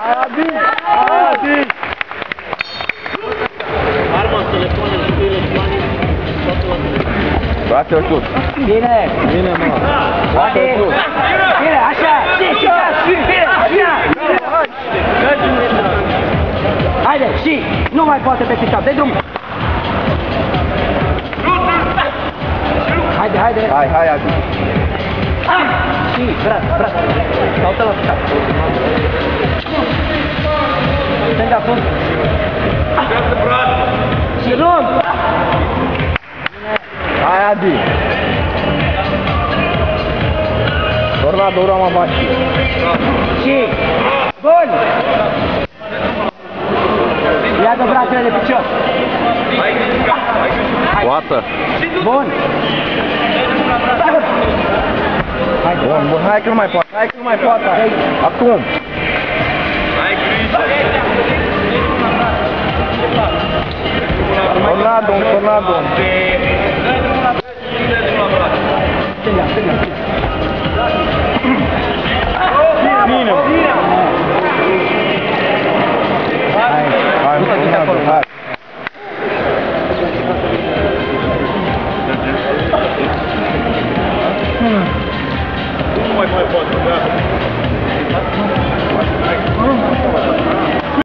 Adi! Adi! Arma, telefoane, telefoane, toată la Bate-o sus. Bine! Bine, mă. Haide! Bate-o sus. Bine, așa! Și, și, bine, așa! Haide, și! Nu mai poate pe picioare, dă drumul! Haide, haide! Hai, hai, Adi. Și, brat, brat! Caută la picioare! Adi. Tornado, urama baixo. Și... Bun! Ia-ți brațele de picior! Coată. Bun! Haide! Bun, bun, hai că nu mai poate, hai că nu mai poate. Acum. Tornado, un tornado. mais, mais, mais.